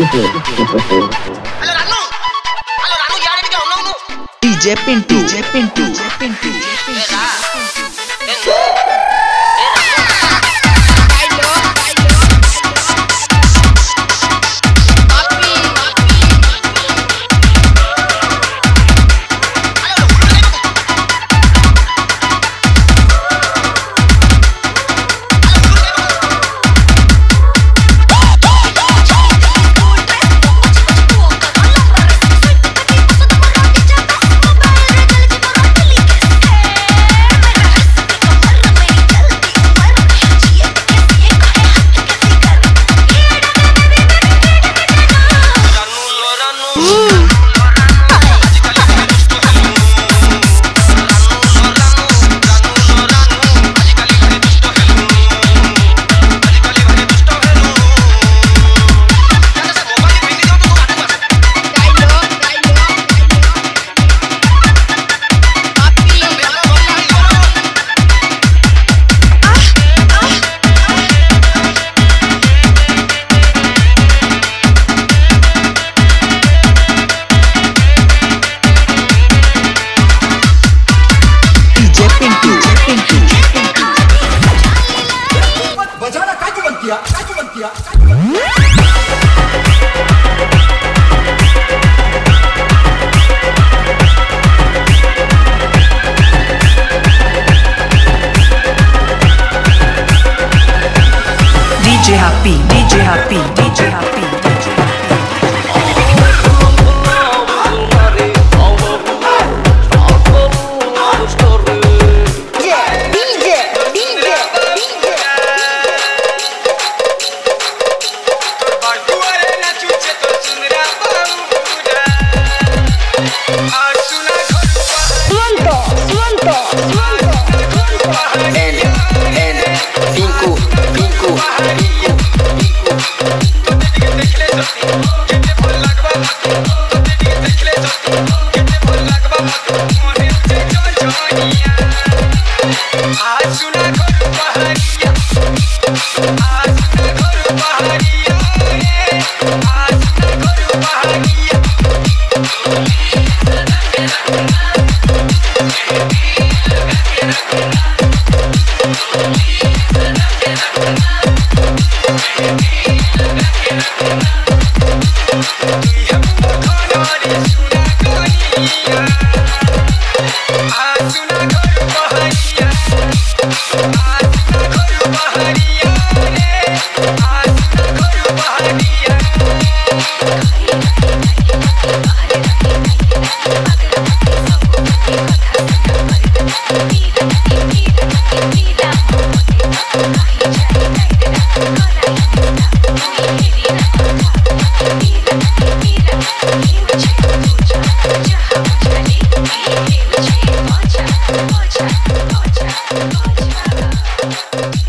Hello Ranu hello Ranu यार इनके हम लोग DJ Pintu DJ Pintu DJ Pintu ए रा ए किया काजू बंद किया काजू बंद किया। DJ happy DJ happy DJ happy Deutschland, Deutschland, Deutschland.